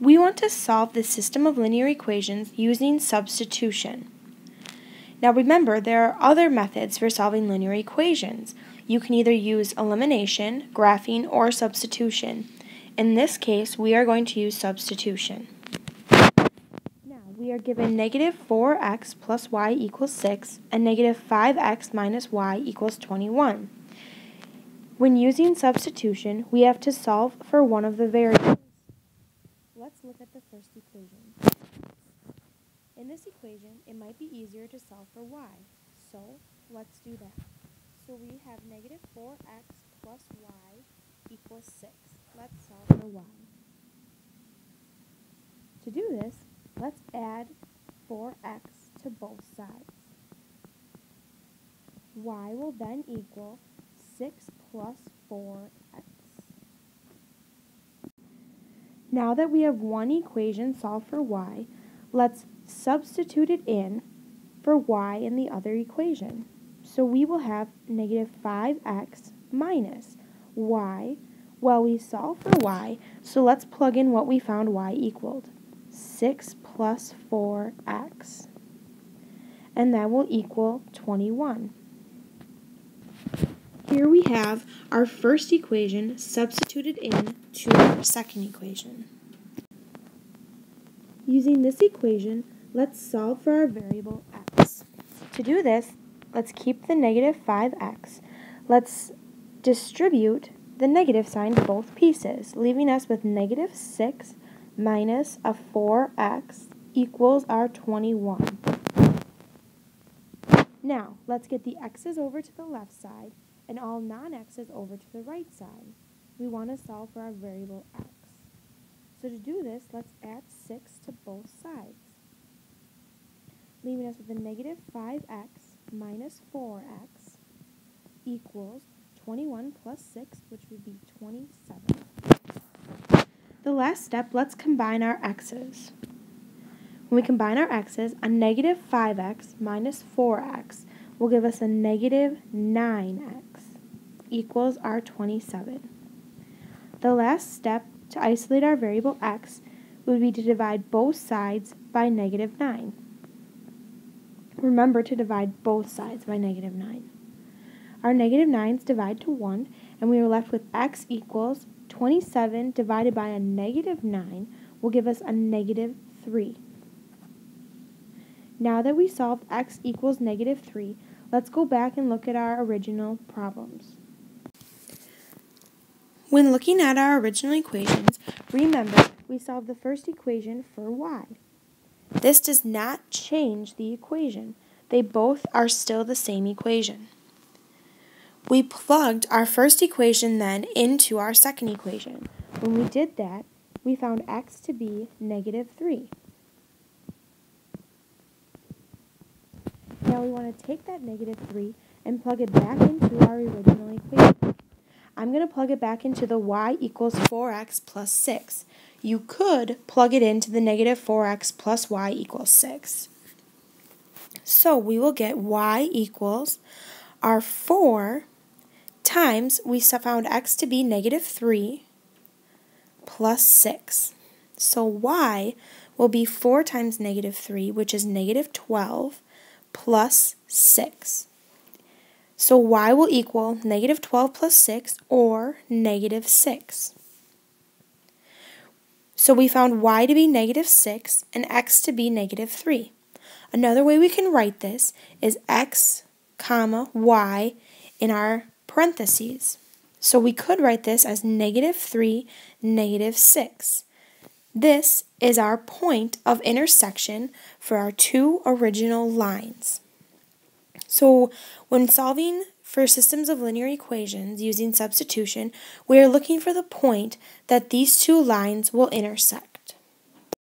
We want to solve the system of linear equations using substitution. Now remember, there are other methods for solving linear equations. You can either use elimination, graphing, or substitution. In this case, we are going to use substitution. Now, we are given negative 4x plus y equals 6 and negative 5x minus y equals 21. When using substitution, we have to solve for one of the variables. Let's look at the first equation. In this equation, it might be easier to solve for y. So, let's do that. So we have negative 4x plus y equals 6. Let's solve for y. To do this, let's add 4x to both sides. y will then equal 6 plus 4x. Now that we have one equation solved for y, let's substitute it in for y in the other equation. So we will have negative 5x minus y Well, we solve for y. So let's plug in what we found y equaled. 6 plus 4x. And that will equal 21. Here we have our first equation substituted in to our second equation. Using this equation, let's solve for our variable x. To do this, let's keep the negative 5x. Let's distribute the negative sign to both pieces, leaving us with negative 6 minus a 4x equals our 21. Now, let's get the x's over to the left side and all non-x's over to the right side. We want to solve for our variable x. So to do this, let's add 6 to both sides, leaving us with a negative 5x minus 4x equals 21 plus 6, which would be 27. The last step, let's combine our x's. When we combine our x's, a negative 5x minus 4x will give us a negative 9x equals our 27. The last step to isolate our variable x would be to divide both sides by negative 9. Remember to divide both sides by negative 9. Our negative 9's divide to 1, and we are left with x equals 27 divided by a negative 9 will give us a negative 3. Now that we solved x equals negative 3, let's go back and look at our original problems. When looking at our original equations, remember we solved the first equation for y. This does not change the equation. They both are still the same equation. We plugged our first equation then into our second equation. When we did that, we found x to be negative 3. Now we want to take that negative 3 and plug it back into our original equation. I'm going to plug it back into the y equals 4x plus 6. You could plug it into the negative 4x plus y equals 6. So we will get y equals our 4 times, we found x to be negative 3 plus 6. So y will be 4 times negative 3, which is negative 12, plus 6. So y will equal negative 12 plus 6, or negative 6. So we found y to be negative 6 and x to be negative 3. Another way we can write this is x, comma, y in our parentheses. So we could write this as negative 3, negative 6. This is our point of intersection for our two original lines. So when solving for systems of linear equations using substitution, we are looking for the point that these two lines will intersect.